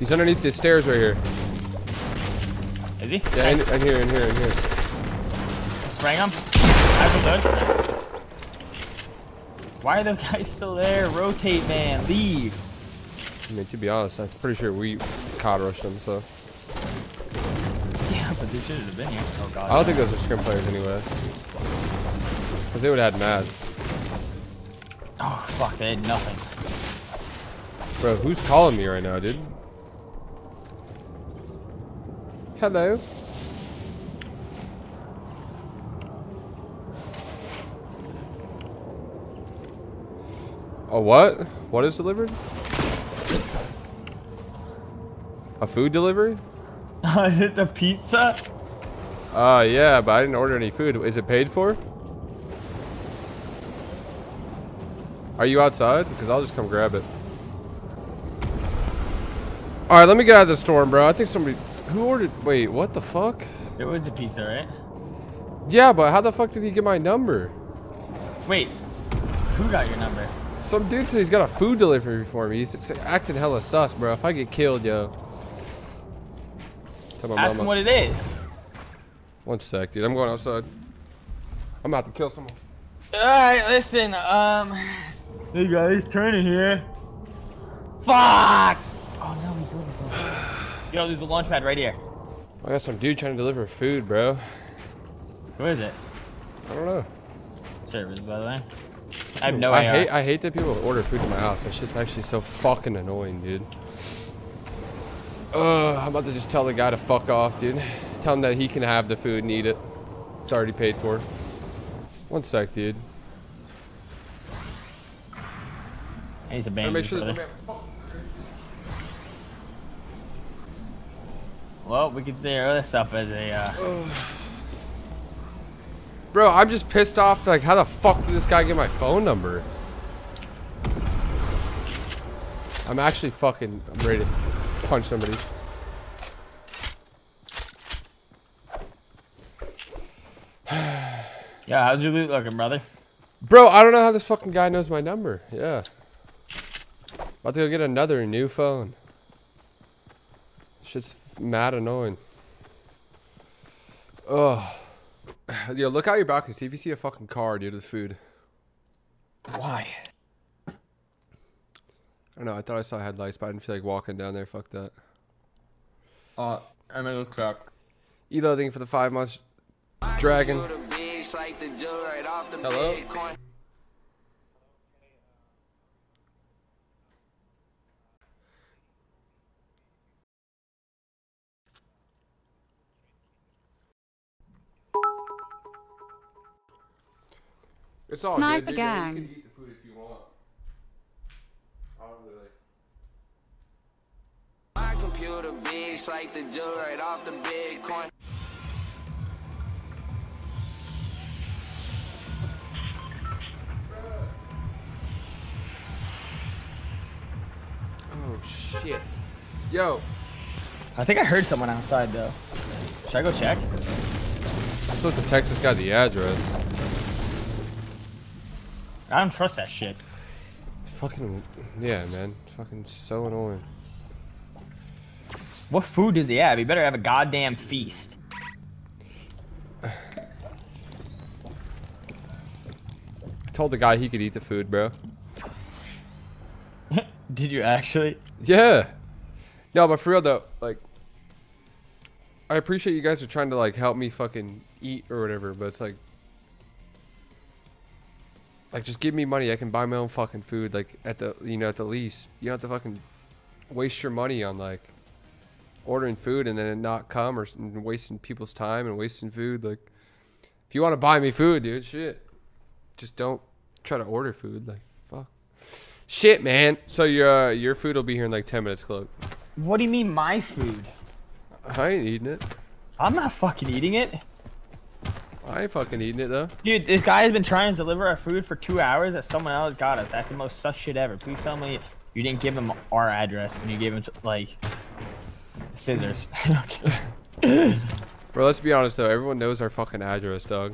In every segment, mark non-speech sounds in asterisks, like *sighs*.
He's underneath the stairs right here. Is he? Yeah, in, in here, in here, in here. Spraying him. I good. Why are those guys still there? Rotate, man. Leave. I mean, to be honest, I'm pretty sure we cod rushed them, so. Yeah, but they should have been here. Oh god. I don't think those are scrim players anyway. Because they would have had mads. Oh fuck, they had nothing. Bro, who's calling me right now, dude? Hello? A what? What is delivered? A food delivery? *laughs* Is it the pizza? Uh, yeah, but I didn't order any food. Is it paid for? Are you outside? Because I'll just come grab it. Alright, let me get out of the storm, bro. I think somebody... Who ordered... Wait, what the fuck? It was a pizza, right? Yeah, but how the fuck did he get my number? Wait. Who got your number? Some dude said he's got a food delivery for me. He's acting hella sus, bro. If I get killed, yo. Tell my Ask mama. him what it is. One sec, dude. I'm going outside. I'm about to kill someone. Alright, listen, um... Hey guys, Turner here. Fuck! Oh no, he's over Yo, there's a launch pad right here. I got some dude trying to deliver food, bro. Who is it? I don't know. Service, by the way. I have no I AR. hate I hate that people order food to my house. That's just actually so fucking annoying, dude. Ugh, I'm about to just tell the guy to fuck off, dude. Tell him that he can have the food and eat it. It's already paid for. One sec, dude. He's a make sure brother. Well, we could say other stuff as a, uh... Bro, I'm just pissed off. Like, how the fuck did this guy get my phone number? I'm actually fucking I'm ready to punch somebody. *sighs* Yeah, how's your loot looking, brother? Bro, I don't know how this fucking guy knows my number. Yeah. About to go get another new phone. It's just mad annoying. Ugh. Yo, look out your balcony. See if you see a fucking car, dude, with food. Why? I don't know. I thought I saw headlights, but I didn't feel like walking down there. Fuck that. Uh, I'm gonna go check. Elo, thank you for the five months. Dragon. Hello? It's all Snipe good, the dude. Yeah, gang. You can eat the food if you want. I really. My computer big, like the Joe right off the Bitcoin. Oh shit. Yo, I think I heard someone outside, though. Should I go check? I'm supposed to text this guy the address. I don't trust that shit. Fucking yeah, man. Fucking so annoying. What food does he have? He better have a goddamn feast. I told the guy he could eat the food, bro. *laughs* Did you actually? Yeah. No, but for real though, like, I appreciate you guys are trying to like help me fucking eat or whatever, but it's like, like just give me money. I can buy my own fucking food. Like at the you know at the least, you don't have to fucking waste your money on like ordering food and then it not come or wasting people's time and wasting food. Like, if you want to buy me food, dude, shit, just don't try to order food. Like, fuck. Shit, man. So your uh, your food will be here in like ten minutes, Cloak. What do you mean my food? I ain't eating it. I'm not fucking eating it. I ain't fucking eating it though. Dude, this guy has been trying to deliver our food for two hours that someone else got us. That's the most sus shit ever. Please tell me you didn't give him our address and you gave him, like, scissors. *laughs* Bro, let's be honest though. Everyone knows our fucking address, dog.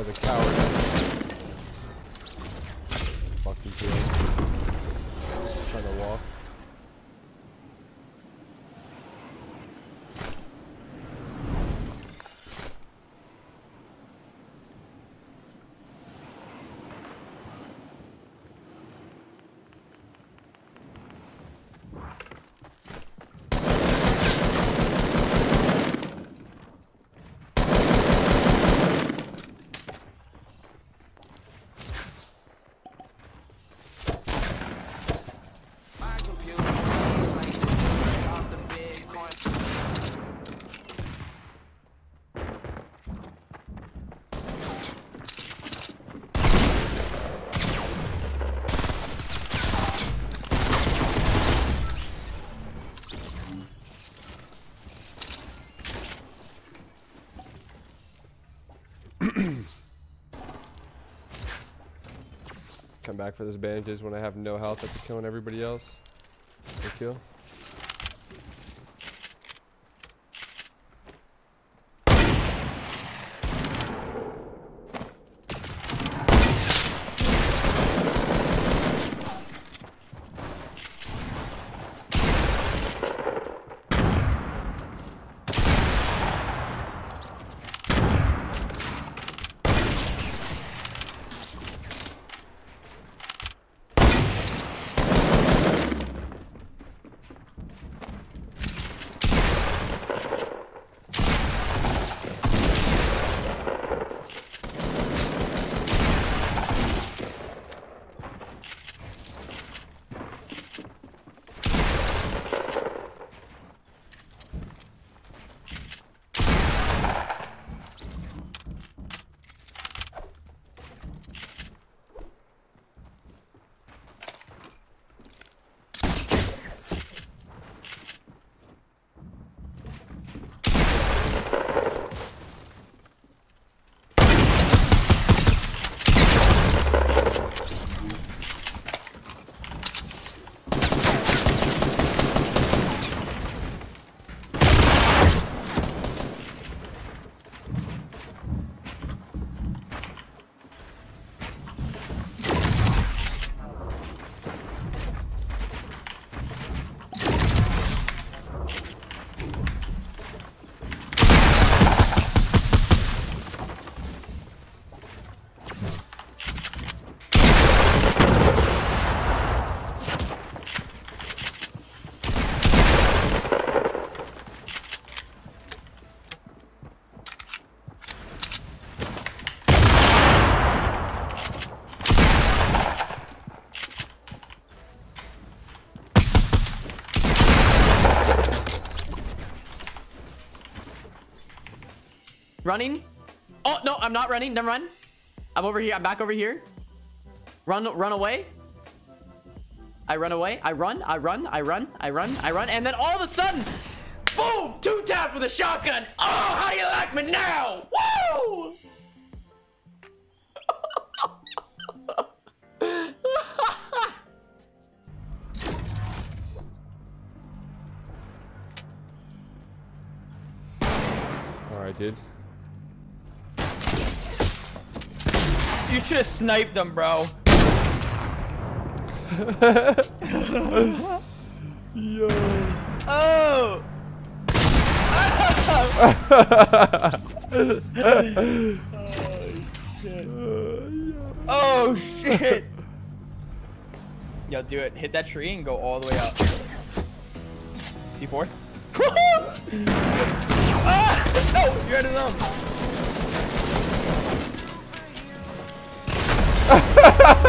Guy's a coward. Fucking kid. Trying to walk. My computer plays like the dude right off the Bitcoin. Come back for those bandages when I have no health after killing everybody else. Good kill. Running. Oh, no, I'm not running. Never run. I'm over here. I'm back over here. Run, run away. I run away. I run. I run. I run. I run. I run. And then all of a sudden, boom! Two tap with a shotgun. Oh, how do you like me now? Woo! *laughs* Alright, dude. You should have sniped him, bro. Yo. *laughs* Oh! *laughs* Oh shit! Yo, do it. Hit that tree and go all the way up. T4. *laughs* ah! No, you're at his own.